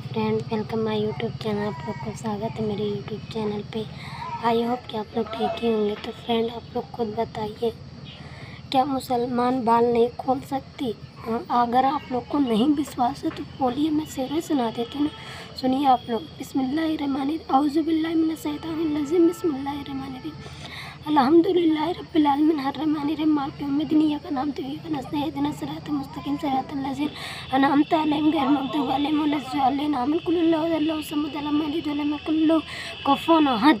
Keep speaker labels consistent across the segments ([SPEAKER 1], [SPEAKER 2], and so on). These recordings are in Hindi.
[SPEAKER 1] Friend welcome my YouTube channel आप लोग को स्वागत है मेरे यूट्यूब चैनल पे। आई होप कि आप लोग ठीक ही होंगे। तो फ्रेंड आप लोग खुद बताइए क्या मुसलमान बाल नहीं खोल सकती? हाँ, अगर आप लोग को नहीं विश्वास है तो बोलिए मैं शेर सुना देती हूँ। सुनिए आप लोग बिस्मिल्लाहिर्रहमानिर अल्हम्दुलिल्लाहि रब्बिल आलमीन अर्रहमानिर रहीम मालिक यौमिद्दीन इय्याका नअबुदु व इय्याका नस्तईन इहदिना सिरातल मुस्तकीम सिरातल लज़ीना अनअमता अलैहिम गैरिल मग़दूबि अलैहिम वलद्दाल्लीन आमीन कुल हुवल्लाहु अल्लाहु समद लम यलिद वलम यकुल लहू कुफुवन अहद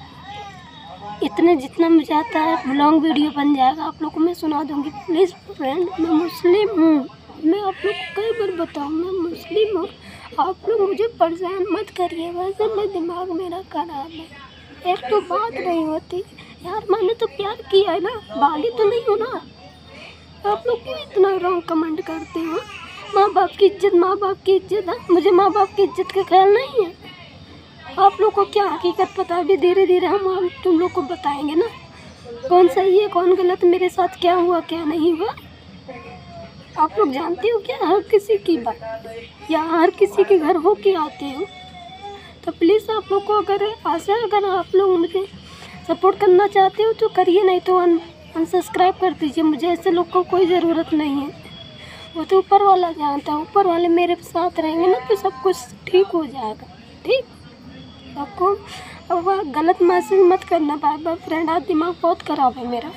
[SPEAKER 1] इतने जितना मुझे आता है लॉन्ग वीडियो बन जाएगा। आप लोग को मैं सुना दूँगी। प्लीज़ फ्रेंड मैं मुस्लिम हूँ। मैं आप लोग को कई बार बताऊँ, मैं मुस्लिम हूँ। आप लोग मुझे परेशान मत करिए, वैसे मैं दिमाग मेरा खराब है। एक तो बात नहीं होती। यार, मैंने तो प्यार किया है ना। बाली तो नहीं हो ना। आप लोग क्यों इतना रॉन्ग कमेंट करते हो? माँ बाप की इज़्ज़त, माँ बाप की इज़्ज़त, है? मुझे माँ बाप की इज़्ज़त का ख्याल नहीं है। आप लोग को क्या हकीकत पता? है अभी धीरे धीरे हम तुम लोग को बताएँगे ना। कौन सही है, कौन गलत, मेरे साथ क्या हुआ, क्या नहीं हुआ? आप लोग जानते हो क्या? हर किसी की बात। या हर किसी के घर हो के आते हो। तो प्लीज़ आप लोग को अगर आशा अगर आप लोग मुझे सपोर्ट करना चाहते हो तो करिए, नहीं तो अन अनसब्सक्राइब कर दीजिए। मुझे ऐसे लोग को कोई ज़रूरत नहीं है। वो तो ऊपर वाला जानता है। ऊपर वाले मेरे साथ रहेंगे ना तो सब कुछ ठीक हो जाएगा। ठीक? आपको अब गलत महसूस मत करना बार बार फ्रेंड आज दिमाग बहुत ख़राब है मेरा।